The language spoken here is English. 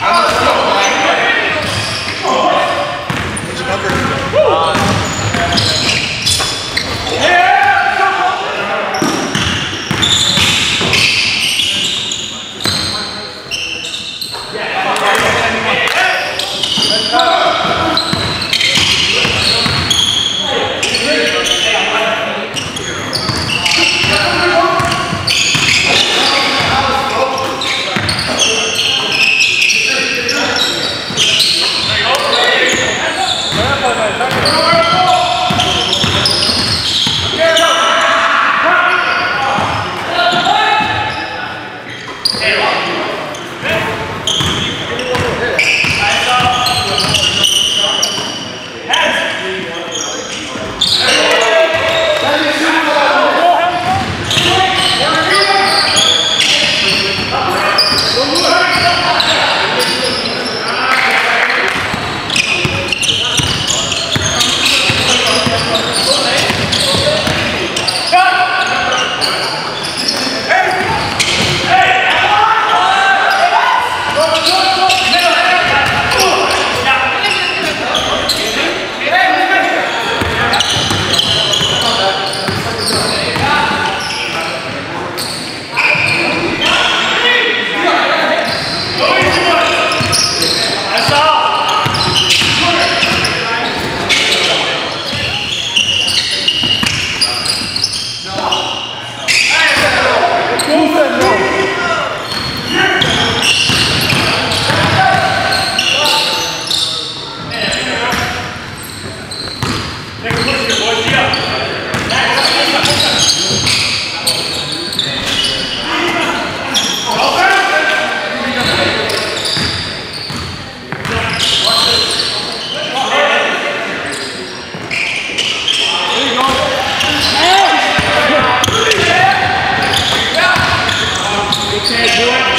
I'm can't do it.